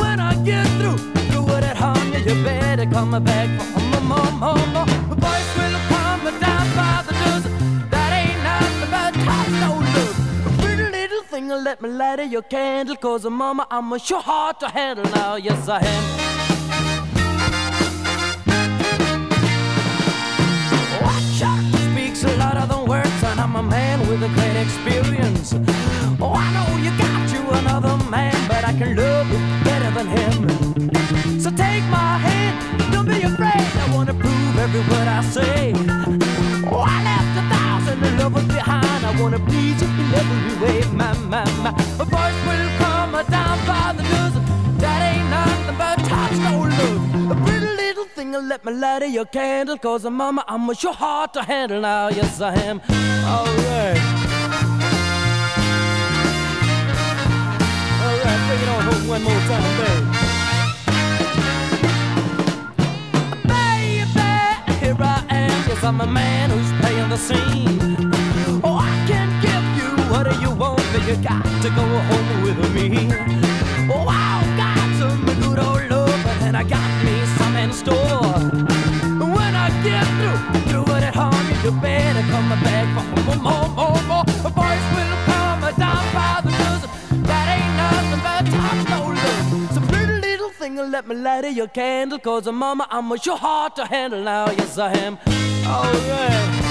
When I get through, through it, honey, you better come back for more, more, more, let me light your candle, cause uh, mama, I'm a sure hard to handle now, yes I am. Oh, I am. a man with a great experience. Oh, I know you got you another man, but I can love you better than him. So take my hand, don't be afraid. I wanna prove every word I say. Wanna please you in every way, my, my, my. A voice will come down by the dozen. That ain't nothing but touch, no love. A pretty little thing, let me light your candle. Cause, uh, mama, I'm sure hard to handle now. Yes, I am. All right. All right, bring it on home one more time, baby. Baby, here I am. Yes, I'm a man who's playing the scene. You got to go home with me. Oh, I've got some good old love, and I got me some in store. When I get through, through it, honey, you better come back for more, more, more. Boys will come down by the dozen. That ain't nothing but talk, no love. So pretty little thing, let me light your candle. Cause uh, mama, I'm sure hard to handle now. Yes, I am. Alright. Alright,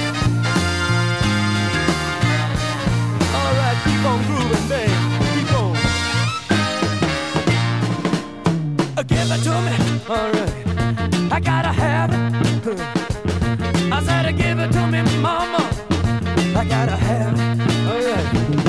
me. Alright. I gotta have it. I said, give it to me, mama. I gotta have it. Oh, yeah.